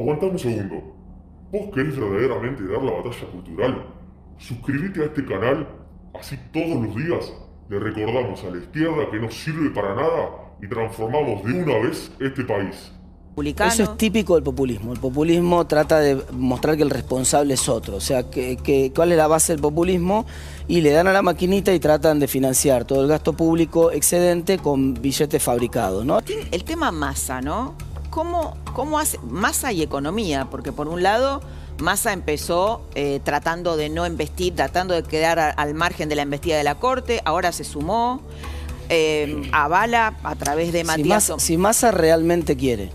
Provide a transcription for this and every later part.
Aguanta un segundo. ¿Vos querés verdaderamente dar la batalla cultural? Suscríbete a este canal, así todos los días le recordamos a la izquierda que no sirve para nada y transformamos de una vez este país. Eso es típico del populismo. El populismo trata de mostrar que el responsable es otro. O sea, que, cuál es la base del populismo y le dan a la maquinita y tratan de financiar todo el gasto público excedente con billetes fabricados. ¿no? El tema masa, ¿no? ¿Cómo, cómo hace masa y economía? Porque por un lado... Massa empezó eh, tratando de no investir, tratando de quedar al margen de la embestida de la Corte, ahora se sumó, eh, avala a través de Matías... si Massa realmente quiere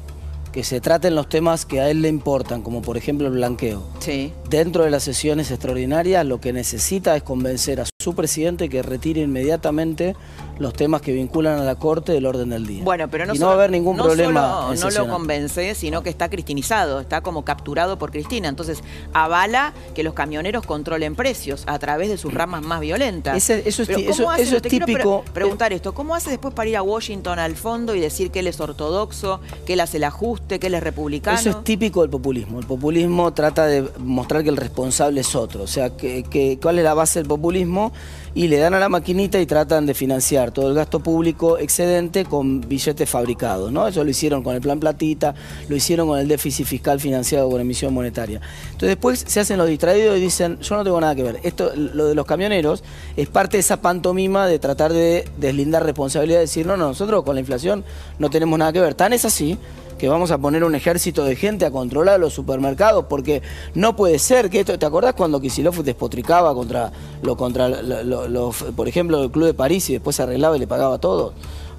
que se traten los temas que a él le importan, como por ejemplo el blanqueo. Sí. Dentro de las sesiones extraordinarias lo que necesita es convencer a su presidente que retire inmediatamente los temas que vinculan a la Corte del orden del día. Bueno, pero no, y no va a haber ningún problema. no lo convence, sino que está cristinizado, está como capturado por Cristina. Entonces avala que los camioneros controlen precios a través de sus ramas más violentas. eso es, eso, es típico. preguntar esto, ¿cómo hace después para ir a Washington al fondo y decir que él es ortodoxo, que él hace el ajuste, que él es republicano? Eso es típico del populismo. El populismo trata de mostrar que el responsable es otro. O sea, que, cuál es la base del populismo y le dan a la maquinita y tratan de financiar todo el gasto público excedente con billetes fabricados. ¿no? Eso lo hicieron con el plan Platita, lo hicieron con el déficit fiscal financiado con emisión monetaria. Entonces después se hacen los distraídos y dicen, yo no tengo nada que ver. Esto, lo de los camioneros es parte de esa pantomima de tratar de deslindar responsabilidad, de decir, no, no, nosotros con la inflación no tenemos nada que ver. Tan es así que vamos a poner un ejército de gente a controlar los supermercados, porque no puede ser que esto, ¿te acordás cuando Kisilov despotricaba contra, lo, contra por ejemplo, el Club de París y después se arreglaba y le pagaba todo?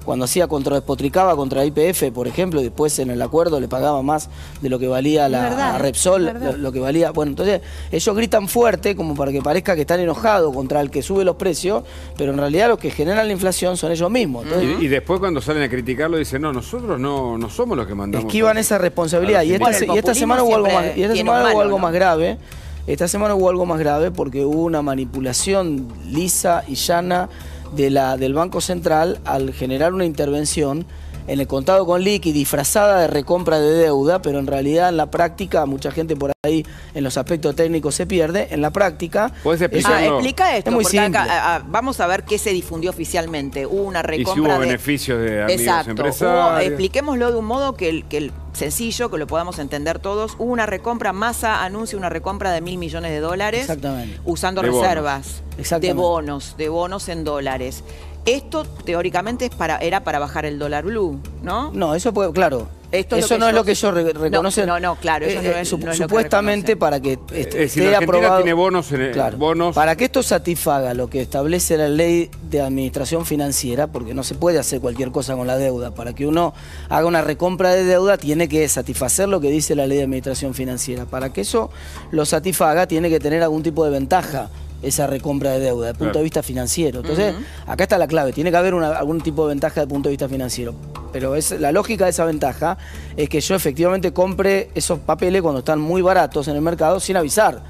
Cuando hacía contra despotricaba contra IPF, por ejemplo, y después en el acuerdo le pagaba más de lo que valía la Repsol, lo, que valía. Bueno, entonces ellos gritan fuerte como para que parezca que están enojados contra el que sube los precios, pero en realidad los que generan la inflación son ellos mismos. y, después cuando salen a criticarlo dicen, no, nosotros no, no somos los que mandamos. Esquivan esa responsabilidad. Y esta, semana hubo algo más, y esta semana hubo algo más grave. Esta semana hubo algo más grave porque hubo una manipulación lisa y llana de la, del Banco Central al generar una intervención en el contado con liqui disfrazada de recompra de deuda, pero en realidad en la práctica, mucha gente por ahí en los aspectos técnicos se pierde, en la práctica... ¿Puedes explicar? Ah, explica esto, porque acá, vamos a ver qué se difundió oficialmente. Hubo una recompra y si hubo beneficios de amigos Exacto. empresarios. expliquémoslo de un modo que el, que el sencillo, que lo podamos entender todos. Hubo una recompra, Massa anuncia una recompra de mil millones de dólares. Exactamente. Usando reservas de bonos, de bonos en dólares. Esto teóricamente era para bajar el dólar blue, ¿no? No, eso puede, claro. eso no es lo que ellos reconocen. No, no, claro. Eso no es, supuestamente para que este, esté aprobado. tiene bonos, en bonos. Para que esto satisfaga lo que establece la ley de administración financiera, porque no se puede hacer cualquier cosa con la deuda. Para que uno haga una recompra de deuda, tiene que satisfacer lo que dice la ley de administración financiera. Para que eso lo satisfaga, tiene que tener algún tipo de ventaja esa recompra de deuda, desde el punto de vista financiero. Entonces, acá está la clave, tiene que haber algún tipo de ventaja desde el punto de vista financiero. Pero es, la lógica de esa ventaja es que yo efectivamente compre esos papeles cuando están muy baratos en el mercado sin avisar.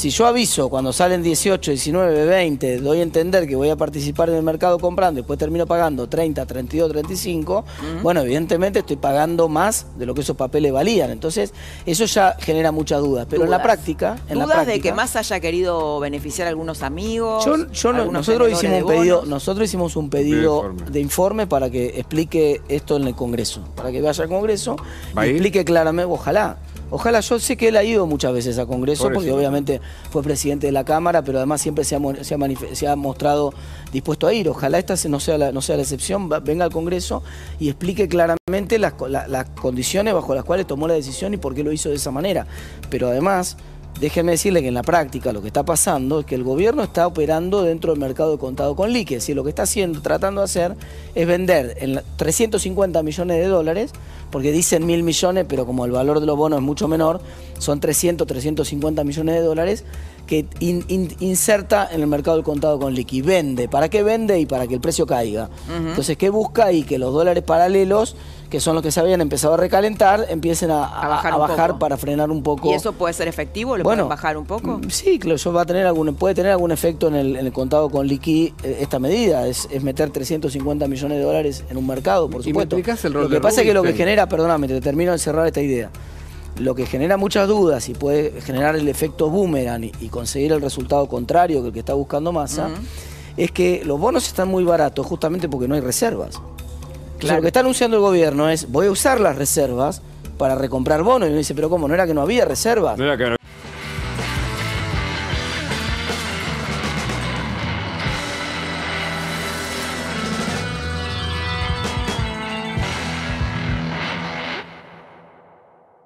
Si yo aviso cuando salen 18, 19, 20, doy a entender que voy a participar en el mercado comprando y después termino pagando 30, 32, 35, bueno, evidentemente estoy pagando más de lo que esos papeles valían. Entonces, eso ya genera muchas dudas. Pero en la práctica... En ¿Dudas de que más haya querido beneficiar a algunos amigos? Yo, nosotros, hicimos un pedido, nosotros hicimos un pedido de informe. para que explique esto en el Congreso. Para que vaya al Congreso y explique claramente, ojalá, Ojalá, yo sé que él ha ido muchas veces a Congreso, porque obviamente fue presidente de la Cámara, pero además siempre se ha, mostrado dispuesto a ir. Ojalá esta no sea la, no sea la excepción, venga al Congreso y explique claramente las, las condiciones bajo las cuales tomó la decisión y por qué lo hizo de esa manera. Pero además déjeme decirle que en la práctica lo que está pasando es que el gobierno está operando dentro del mercado de contado con líquidos y lo que está haciendo, tratando de hacer es vender en 350 millones de dólares, porque dicen mil millones, pero como el valor de los bonos es mucho menor, son 300, 350 millones de dólares que inserta en el mercado del contado con liqui. Vende. ¿Para qué vende? Y para que el precio caiga. Entonces, ¿qué busca? Y que los dólares paralelos que son los que se habían empezado a recalentar, empiecen a, bajar, para frenar un poco. ¿Y eso puede ser efectivo? ¿Le bueno, pueden bajar un poco? Mm, sí, claro, eso va a tener algún, puede tener algún efecto en el, contado con liqui eh, esta medida, es, meter 350 millones de dólares en un mercado, por supuesto. ¿Y lo que pasa es que lo que genera, perdóname, te termino de cerrar esta idea. lo que genera muchas dudas y puede generar el efecto boomerang y, conseguir el resultado contrario que el que está buscando Massa, es que los bonos están muy baratos justamente porque no hay reservas. Lo que está anunciando el gobierno es, voy a usar las reservas para recomprar bonos. Y me dice, pero ¿cómo? ¿No era que no había reservas? No era que